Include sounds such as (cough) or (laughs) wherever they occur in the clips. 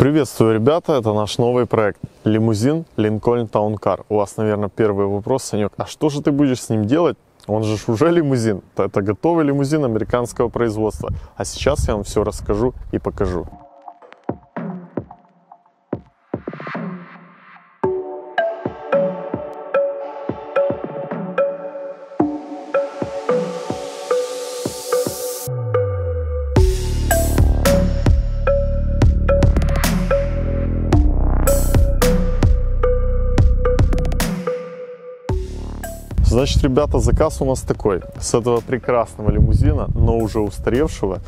Приветствую, ребята! Это наш новый проект лимузин Town Car. У вас, наверное, первый вопрос, Санек, а что же ты будешь с ним делать? Он же уже лимузин. Это готовый лимузин американского производства. А сейчас я вам все расскажу и покажу. Значит, ребята, заказ у нас такой. С этого прекрасного лимузина, но уже устаревшего,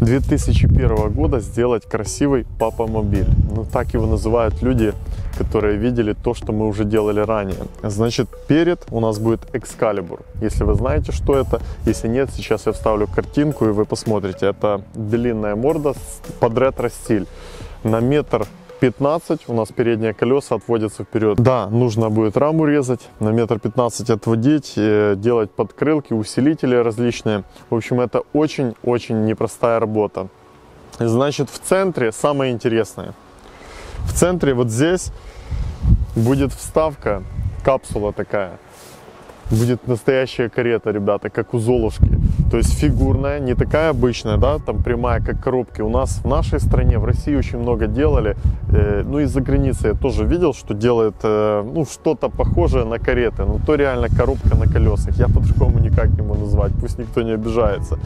2001 года сделать красивый папа-мобиль. Ну, так его называют люди, которые видели то, что мы уже делали ранее. Значит, перед у нас будет Excalibur. Если вы знаете, что это, если нет, сейчас я вставлю картинку, и вы посмотрите. Это длинная морда под ретро-стиль на метр 15 у нас передние колеса отводятся вперед. Да, нужно будет раму резать, на метр 15 отводить, э, делать подкрылки, усилители различные. В общем, это очень-очень непростая работа. Значит, в центре самое интересное. В центре вот здесь будет вставка, капсула такая. Будет настоящая карета, ребята, как у Золушки. То есть фигурная, не такая обычная, да, там прямая, как коробки. У нас в нашей стране, в России очень много делали. Э, ну, из-за границы я тоже видел, что делают, э, ну, что-то похожее на кареты. Ну, то реально коробка на колесах. Я по-другому никак не могу назвать, пусть никто не обижается.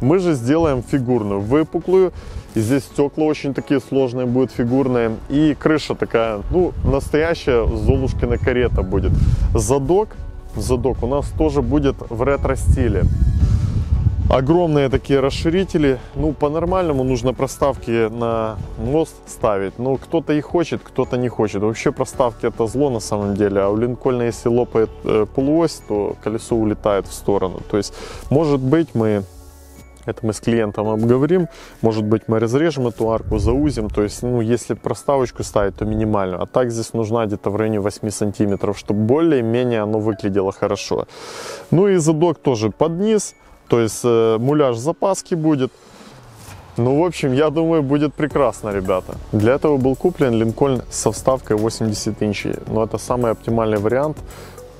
Мы же сделаем фигурную, выпуклую. И здесь стекла очень такие сложные будут, фигурные. И крыша такая, ну, настоящая Золушкина карета будет. Задок, задок у нас тоже будет в ретро-стиле огромные такие расширители. Ну, по-нормальному нужно проставки на мост ставить. Но кто-то и хочет, кто-то не хочет. Вообще проставки это зло на самом деле. А у Линкольна, если лопает э, полуось, то колесо улетает в сторону. То есть, может быть, мы это мы с клиентом обговорим. Может быть, мы разрежем эту арку, заузим. То есть, ну, если проставочку ставить, то минимальную. А так здесь нужна где-то в районе 8 сантиметров, чтобы более-менее оно выглядело хорошо. Ну и задок тоже под низ. То есть э, муляж запаски будет. Ну, в общем, я думаю, будет прекрасно, ребята. Для этого был куплен Линкольн со вставкой 80 инчей. Но это самый оптимальный вариант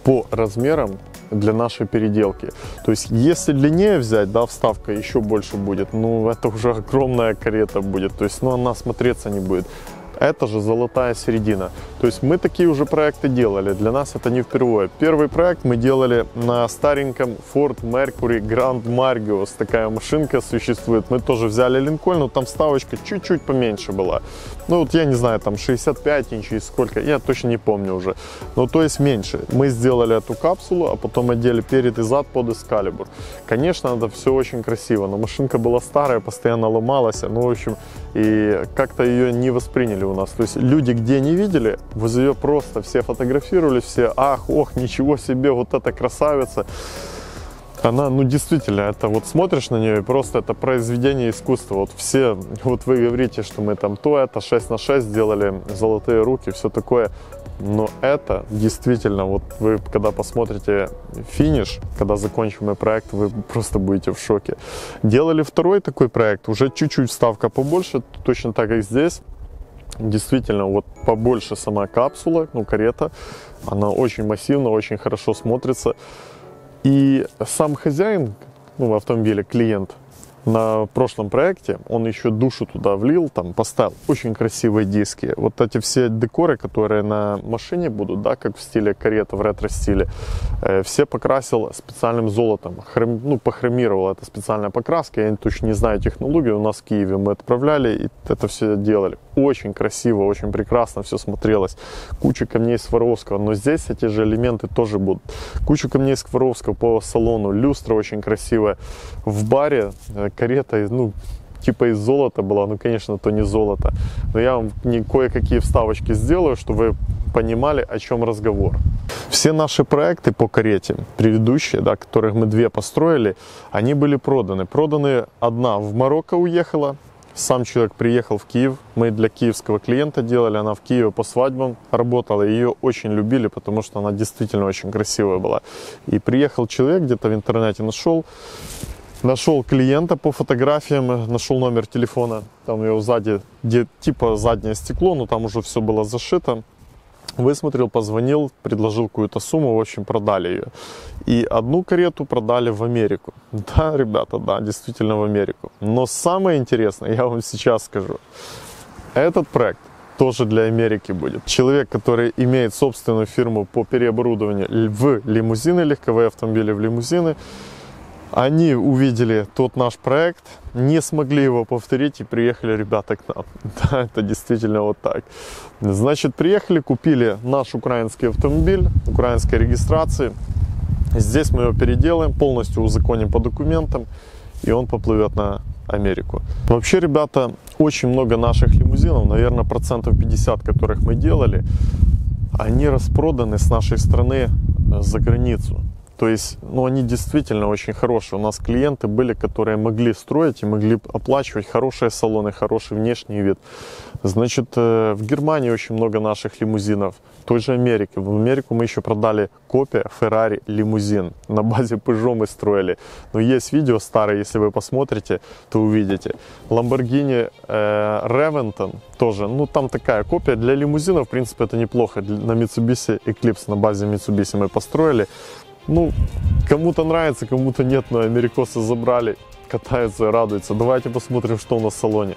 по размерам для нашей переделки. То есть, если длиннее взять, да, вставка еще больше будет, ну, это уже огромная карета будет. То есть, ну, она смотреться не будет это же золотая середина. То есть мы такие уже проекты делали, для нас это не впервые. Первый проект мы делали на стареньком Ford Mercury Grand Margios, такая машинка существует. Мы тоже взяли Линкольн, но там вставочка чуть-чуть поменьше была. Ну вот я не знаю, там 65 инчей, сколько, я точно не помню уже. Ну то есть меньше. Мы сделали эту капсулу, а потом одели перед и зад под Excalibur. Конечно, это все очень красиво, но машинка была старая, постоянно ломалась. Ну в общем, и как-то ее не восприняли у нас. То есть люди, где не видели, возле ее просто все фотографировали, все, ах, ох, ничего себе, вот эта красавица. Она, ну, действительно, это вот смотришь на нее, и просто это произведение искусства. Вот все, вот вы говорите, что мы там то, это 6 на 6 сделали, золотые руки, все такое. Но это действительно, вот вы когда посмотрите финиш, когда закончим мой проект, вы просто будете в шоке. Делали второй такой проект, уже чуть-чуть вставка побольше, точно так как здесь действительно вот побольше сама капсула, ну карета, она очень массивно, очень хорошо смотрится. И сам хозяин ну, автомобиля, клиент, на прошлом проекте он еще душу туда влил, там поставил очень красивые диски. Вот эти все декоры, которые на машине будут, да, как в стиле карета, в ретро-стиле, э, все покрасил специальным золотом, хром, ну, похромировал, это специальная покраска, я точно не знаю технологию, у нас в Киеве мы отправляли и это все делали. Очень красиво, очень прекрасно все смотрелось. Куча камней Сваровского, но здесь эти же элементы тоже будут. Куча камней Сваровского по салону, люстра очень красивая. В баре э, карета, ну, типа из золота была, ну, конечно, то не золото. Но я вам кое-какие вставочки сделаю, чтобы вы понимали, о чем разговор. Все наши проекты по карете, предыдущие, да, которых мы две построили, они были проданы. Проданы одна в Марокко уехала, сам человек приехал в Киев, мы для киевского клиента делали, она в Киеве по свадьбам работала, ее очень любили, потому что она действительно очень красивая была. И приехал человек, где-то в интернете нашел, Нашел клиента по фотографиям, нашел номер телефона. Там его сзади, где типа заднее стекло, но там уже все было зашито. Высмотрел, позвонил, предложил какую-то сумму, в общем, продали ее. И одну карету продали в Америку. (laughs) Да, ребята, да, действительно в Америку. Но самое интересное, я вам сейчас скажу. Этот проект тоже для Америки будет. Человек, который имеет собственную фирму по переоборудованию в лимузины, легковые автомобили в лимузины, они увидели тот наш проект, не смогли его повторить и приехали ребята к нам. (laughs) Да, это действительно вот так. Значит, приехали, купили наш украинский автомобиль, украинской регистрации. Здесь мы его переделаем, полностью узаконим по документам, и он поплывет на Америку. Вообще, ребята, очень много наших лимузинов, наверное, процентов 50, которых мы делали, они распроданы с нашей страны за границу. То есть, ну, они действительно очень хорошие. У нас клиенты были, которые могли строить и могли оплачивать хорошие салоны, хороший внешний вид. Значит, э, в Германии очень много наших лимузинов. В той же Америке. В Америку мы еще продали копия Ferrari лимузин. На базе Peugeot мы строили. Но есть видео старые, если вы посмотрите, то увидите. Lamborghini э, Reventon тоже. Ну, там такая копия. Для лимузина, в принципе, это неплохо. На Mitsubishi Eclipse на базе Mitsubishi мы построили. Ну, кому-то нравится, кому-то нет, но америкосы забрали, катаются, радуются. Давайте посмотрим, что у нас в салоне.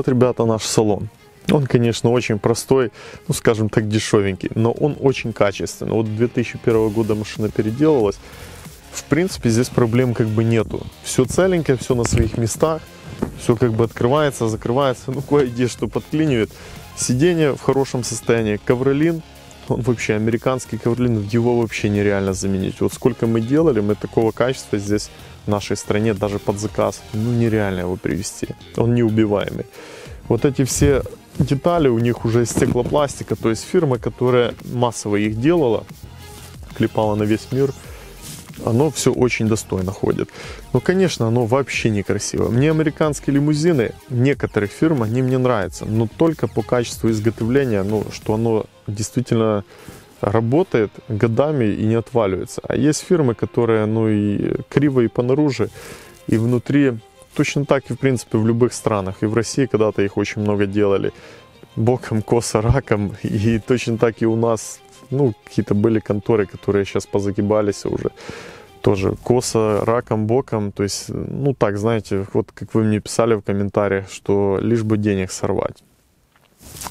Вот, ребята, наш салон. Он, конечно, очень простой, ну, скажем так, дешевенький, но он очень качественный. Вот 2001 года машина переделалась. В принципе, здесь проблем как бы нету. Все целенькое, все на своих местах. Все как бы открывается, закрывается. Ну, кое-где что подклинивает. Сиденье в хорошем состоянии. Ковролин, он (laughs) вообще американский ковролин, его вообще нереально заменить. Вот сколько мы делали, мы такого качества здесь в нашей стране даже под заказ, ну нереально его привезти. Он неубиваемый. Вот эти все детали у них уже из стеклопластика, то есть фирма, которая массово их делала, клепала на весь мир, оно все очень достойно ходит. Но, конечно, оно вообще некрасиво. Мне американские лимузины некоторых фирм, они мне нравятся, но только по качеству изготовления, ну, что оно действительно работает годами и не отваливается. А есть фирмы, которые, ну, и криво и понаружи, и внутри точно так и, в принципе, в любых странах. И в России когда-то их очень много делали боком, косо, раком. (laughs) И точно так и у нас, ну, какие-то были конторы, которые сейчас позагибались уже. Тоже косо, раком, боком. То есть, ну так, знаете, вот как вы мне писали в комментариях, что лишь бы денег сорвать.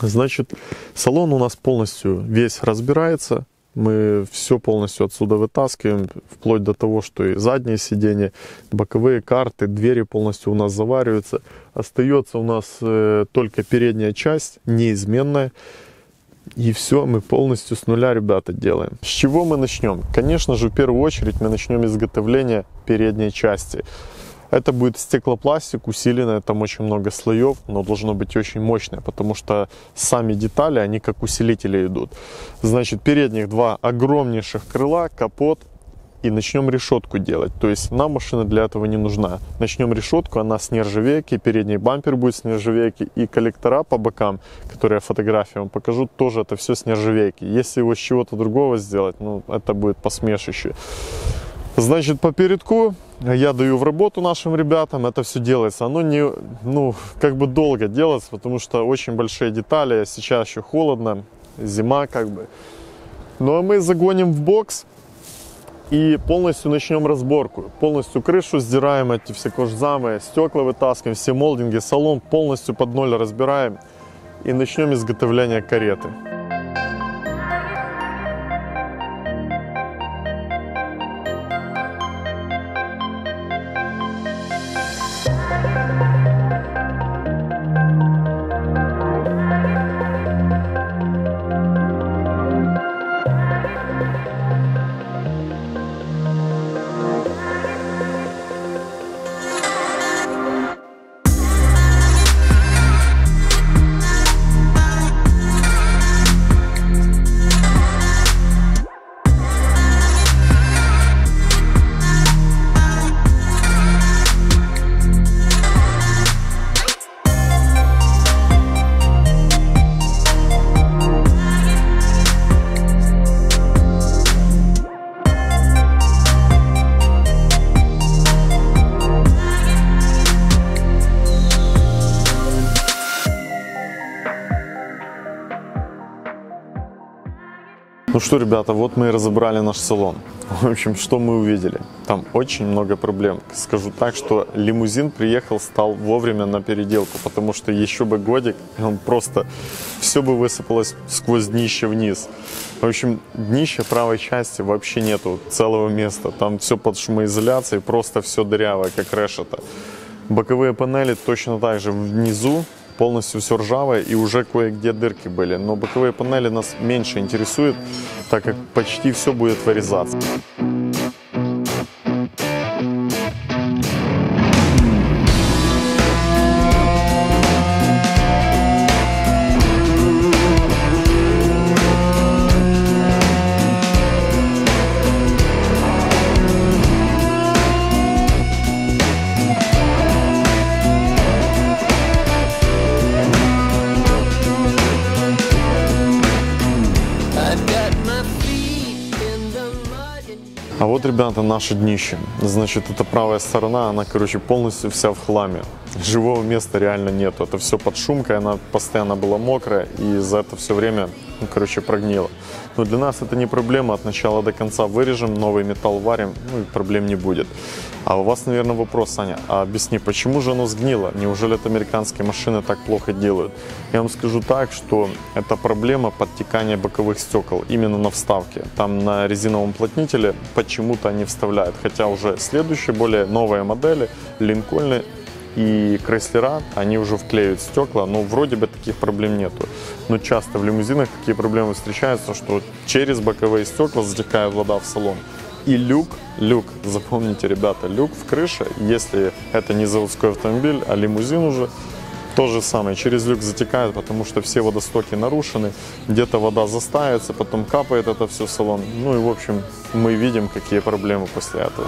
Значит, салон у нас полностью весь разбирается. Мы все полностью отсюда вытаскиваем, вплоть до того, что и задние сиденья, боковые карты, двери полностью у нас завариваются. Остается у нас э, только передняя часть, неизменная. И все, мы полностью с нуля, ребята, делаем. С чего мы начнем? Конечно же, в первую очередь мы начнем изготовление передней части. Это будет стеклопластик усиленное, там очень много слоев, но должно быть очень мощное, потому что сами детали, они как усилители идут. Значит, передних два огромнейших крыла, капот, и начнем решетку делать. То есть нам машина для этого не нужна. Начнем решетку, она с нержавейки, передний бампер будет с нержавейки и коллектора по бокам, которые я фотографии вам покажу, тоже это все с нержавейки. Если его с чего-то другого сделать, ну это будет посмешище. Значит, по передку я даю в работу нашим ребятам, это все делается. Оно не, ну, как бы долго делается, потому что очень большие детали, сейчас еще холодно, зима как бы. Ну а мы загоним в бокс и полностью начнем разборку. Полностью крышу сдираем, эти все кожзамы, стекла вытаскиваем, все молдинги, салон полностью под ноль разбираем и начнем изготовление кареты. Ну что, ребята, вот мы и разобрали наш салон. В общем, что мы увидели? Там очень много проблем. Скажу так, что лимузин приехал, стал вовремя на переделку, потому что еще бы годик, и он просто все бы высыпалось сквозь днище вниз. В общем, днище правой части вообще нету целого места. Там все под шумоизоляцией, просто все дырявое, как решето. Боковые панели точно так же внизу, полностью все ржавое и уже кое-где дырки были. Но боковые панели нас меньше интересуют, так как почти все будет вырезаться. Вот, ребята, наше днище. Значит, это правая сторона, она, короче, полностью вся в хламе. Живого места реально нету. Это все под шумкой, она постоянно была мокрая, и за это все время, ну, короче, прогнила. Но для нас это не проблема, от начала до конца вырежем, новый металл варим, ну и проблем не будет. А у вас, наверное, вопрос, Саня, а объясни, почему же оно сгнило? Неужели это американские машины так плохо делают? Я вам скажу так, что это проблема подтекания боковых стекол именно на вставке. Там на резиновом уплотнителе почему-то они вставляют, хотя уже следующие, более новые модели, Линкольны и Крейслера, они уже вклеивают стекла, но вроде бы таких проблем нету. Но часто в лимузинах такие проблемы встречаются, что через боковые стекла затекает вода в салон. И люк, люк, запомните, ребята, люк в крыше, если это не заводской автомобиль, а лимузин уже, то же самое, через люк затекает, потому что все водостоки нарушены, где-то вода застаивается, потом капает это все в салон. Ну и, в общем, мы видим, какие проблемы после этого.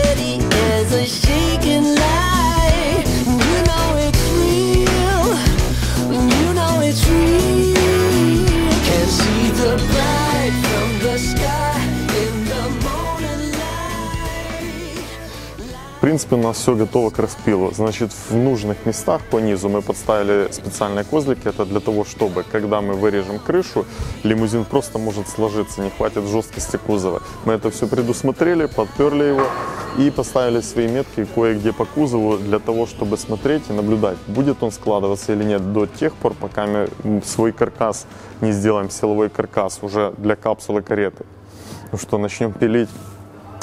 принципе, у нас все готово к распилу. Значит, в нужных местах по низу мы подставили специальные козлики. Это для того, чтобы, когда мы вырежем крышу, лимузин просто может сложиться, не хватит жесткости кузова. Мы это все предусмотрели, подперли его и поставили свои метки кое-где по кузову для того, чтобы смотреть и наблюдать, будет он складываться или нет до тех пор, пока мы свой каркас не сделаем, силовой каркас уже для капсулы кареты. Ну что, начнем пилить.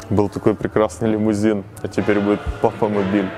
Был такой прекрасный лимузин, а теперь будет папа-мобиль.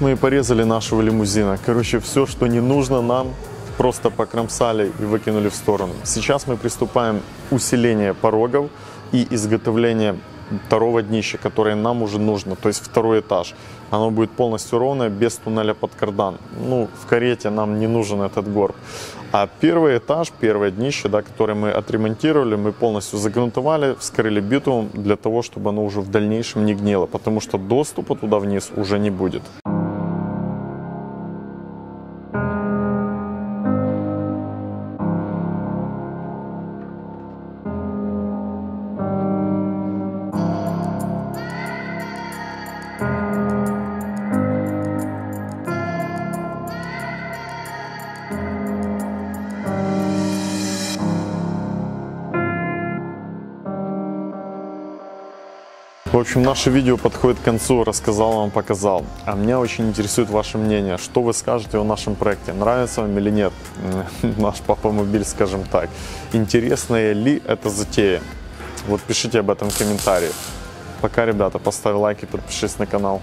Мы и порезали нашего лимузина. Короче, все, что не нужно нам, просто покромсали и выкинули в сторону. Сейчас мы приступаем к усилению порогов и изготовление второго днища, которое нам уже нужно, то есть второй этаж. Оно будет полностью ровное, без туннеля под кардан. Ну, в карете нам не нужен этот горб. А первый этаж, первое днище, да, которое мы отремонтировали, мы полностью загрунтовали, вскрыли битумом для того, чтобы оно уже в дальнейшем не гнило, потому что доступа туда вниз уже не будет. В общем, наше видео подходит к концу, рассказал вам, показал. А меня очень интересует ваше мнение. Что вы скажете о нашем проекте? Нравится вам или нет? (laughs) Наш папа-мобиль, скажем так. Интересная ли эта затея? Вот пишите об этом в комментариях. Пока, ребята, поставь лайк и подпишись на канал.